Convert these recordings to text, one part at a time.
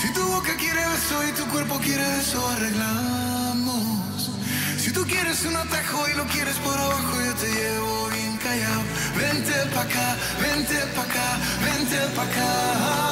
Si tu boca quiere beso y tu cuerpo quiere eso, arreglamos. Si tú quieres un atajo y lo quieres por abajo, yo te llevo bien callado. Vente pa' acá, vente pa' acá, vente pa' acá.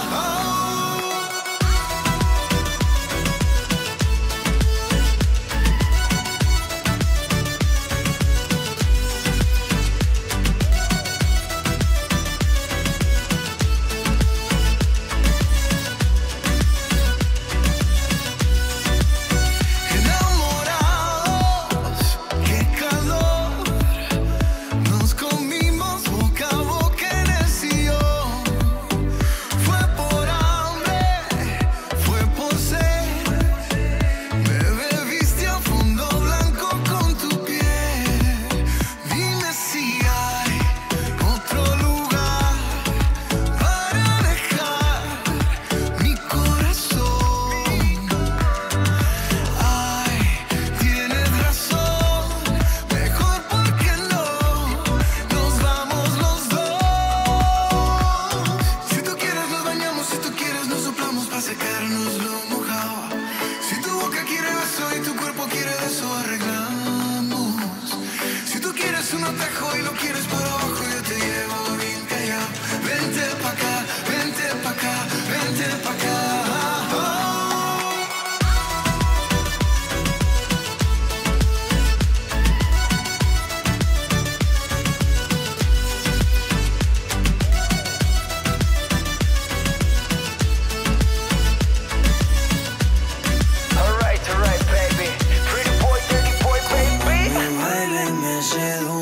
Quieres un atajo y lo quieres por abajo, yo te llevo bien callado. Vente pa' acá, vente pa' acá, vente pa' acá.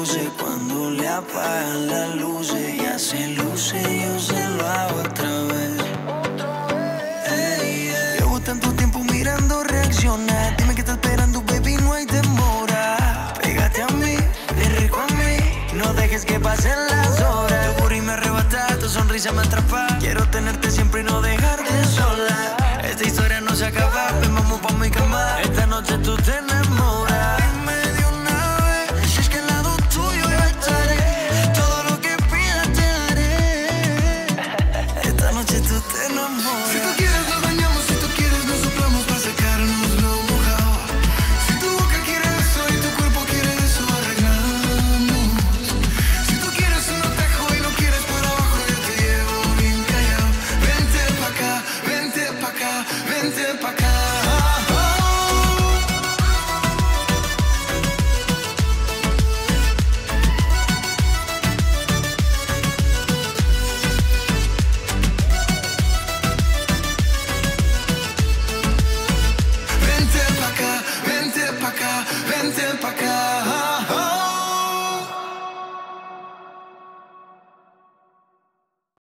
Seduce cuando le apagan las luces. Ya se luce, yo se lo hago otra vez. Ey, ey. Llevo tanto tiempo mirando reaccionar. Dime que estás esperando, baby, no hay demora. Pégate a mí, de rico a mí. No dejes que pasen las horas. Tu booty me arrebata, tu sonrisa me atrapa. Quiero tenerte siempre y no dejarte sola. Esta historia no se acaba, ven vamos pa' mi cama. Esta noche tú te enamoras. Vente pa' acá,